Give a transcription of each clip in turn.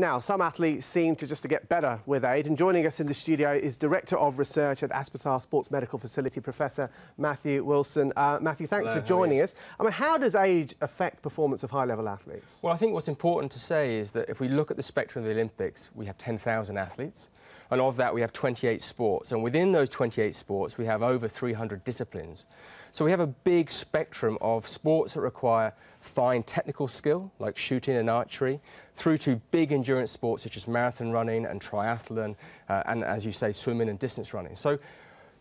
Now, some athletes seem to just to get better with age, and joining us in the studio is Director of Research at Aspetar Sports Medical Facility, Professor Matthew Wilson. Uh, Matthew, thanks Hello, for joining us. I mean, how does age affect performance of high-level athletes? Well, I think what's important to say is that if we look at the spectrum of the Olympics, we have 10,000 athletes, and of that we have 28 sports, and within those 28 sports we have over 300 disciplines. So we have a big spectrum of sports that require fine technical skill, like shooting and archery, through to big endurance sports such as marathon running and triathlon, uh, and as you say, swimming and distance running. So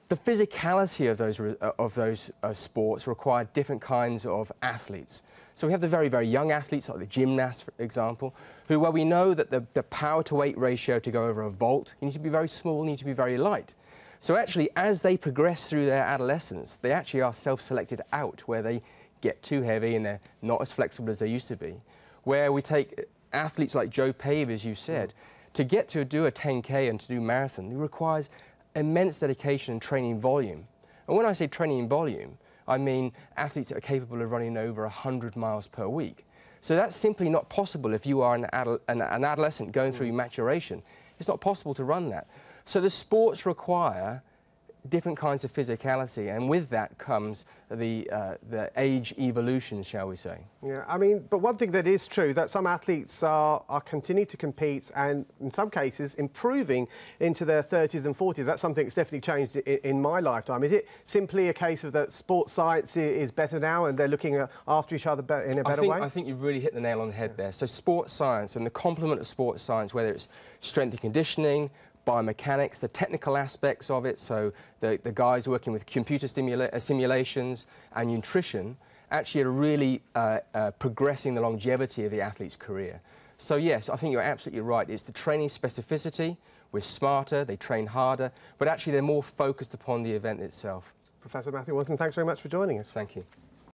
the physicality of those, uh, of those uh, sports require different kinds of athletes. So we have the very, very young athletes, like the gymnasts, for example, who, where we know that the, the power to weight ratio to go over a vault, you need to be very small, you need to be very light. So actually, as they progress through their adolescence, they actually are self-selected out, where they get too heavy and they're not as flexible as they used to be. Where we take athletes like Jo Pavey, as you said, to get to do a 10K and to do marathon, it requires immense dedication and training volume. And when I say training volume, I mean athletes that are capable of running over 100 miles per week. So that's simply not possible if you are an, an, an adolescent going through maturation. It's not possible to run that. So the sports require different kinds of physicality, and with that comes the, uh, the age evolution, shall we say. Yeah, I mean, but one thing that is true, that some athletes are, are continuing to compete and in some cases improving into their 30s and 40s. That's something that's definitely changed in, in my lifetime. Is it simply a case of that sports science is better now and they're looking after each other in a better I think, way? I think you've really hit the nail on the head there. So sports science and the complement of sports science, whether it's strength and conditioning, biomechanics, the technical aspects of it, so the, the guys working with computer uh, simulations and nutrition actually are really uh, uh, progressing the longevity of the athlete's career. So yes, I think you're absolutely right. It's the training specificity. We're smarter, they train harder, but actually they're more focused upon the event itself. Professor Matthew Wilson, thanks very much for joining us. Thank you.